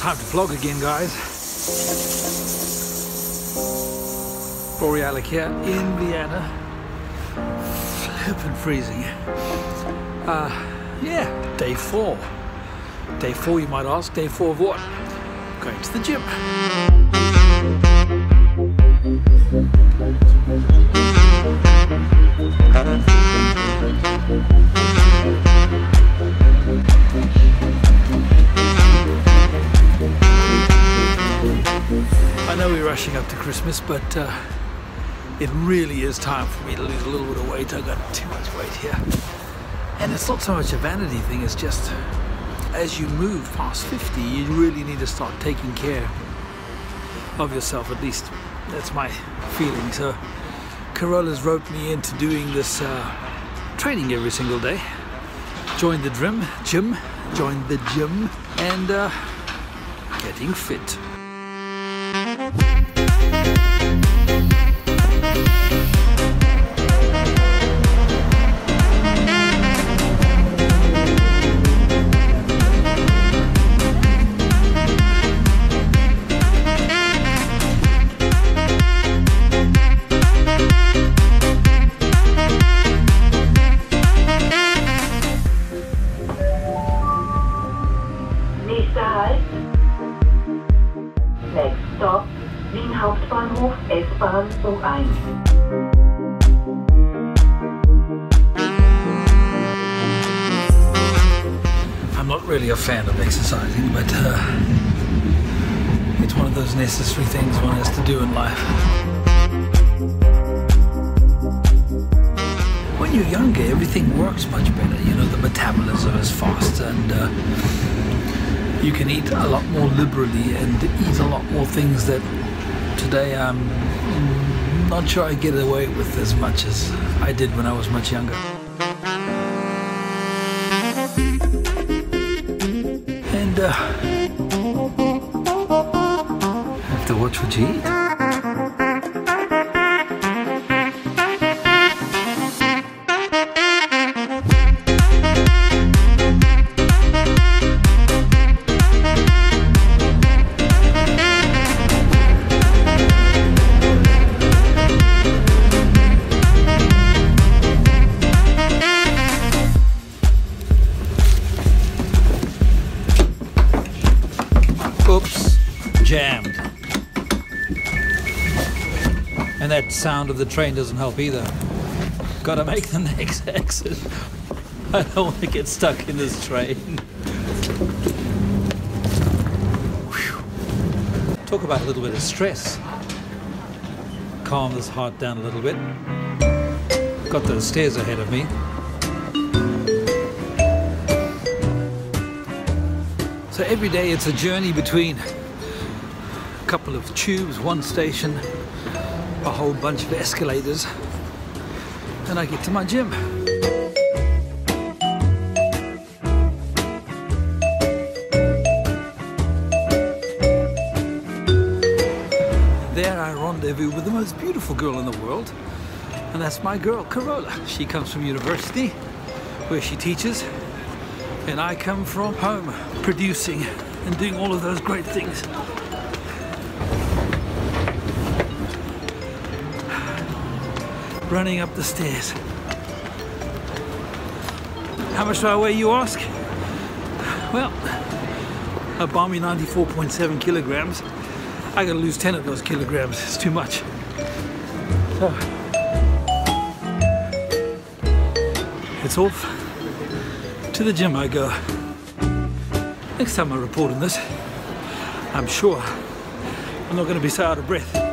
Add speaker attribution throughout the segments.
Speaker 1: time to vlog again, guys. Rory Alec here in Vienna. Flippin' freezing. Uh, yeah, day four. Day four, you might ask. Day four of what? Going to the gym. Rushing up to Christmas, but uh, it really is time for me to lose a little bit of weight. I've got too much weight here. And it's not so much a vanity thing, it's just as you move past 50, you really need to start taking care of yourself, at least that's my feeling. So, Carola's roped me into doing this uh, training every single day. Join the gym, gym, join the gym, and uh, getting fit.
Speaker 2: Nächster Next stop. Wien Hauptbahnhof, S-Bahn, Zug 1.
Speaker 1: I'm not really a fan of exercising, but uh, it's one of those necessary things one has to do in life. When you're younger, everything works much better. You know, the metabolism is faster and uh, you can eat a lot more liberally and eat a lot more things that today I'm not sure I get away with as much as I did when I was much younger. And uh, have to watch what you eat. Jammed. And that sound of the train doesn't help either. Gotta make the next exit. I don't want to get stuck in this train. Whew. Talk about a little bit of stress. Calm this heart down a little bit. Got those stairs ahead of me. So every day it's a journey between couple of tubes, one station, a whole bunch of escalators, and I get to my gym. There I rendezvous with the most beautiful girl in the world, and that's my girl, Carola. She comes from university, where she teaches, and I come from home producing and doing all of those great things. Running up the stairs. How much do I weigh, you ask? Well, a balmy 94.7 kilograms. I gotta lose 10 of those kilograms. It's too much. So, it's off to the gym I go. Next time I report on this, I'm sure I'm not to be so out of breath.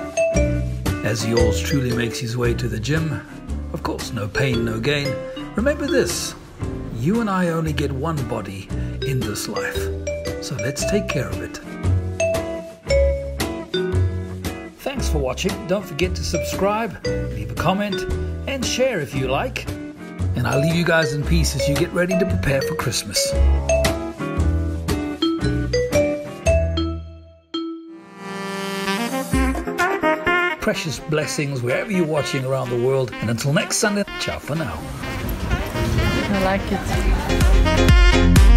Speaker 1: As yours truly makes his way to the gym, of course, no pain, no gain. Remember this you and I only get one body in this life, so let's take care of it. Thanks for watching. Don't forget to subscribe, leave a comment, and share if you like. And I'll leave you guys in peace as you get ready to prepare for Christmas. Precious blessings wherever you're watching around the world. And until next Sunday, ciao for now.
Speaker 3: I like it.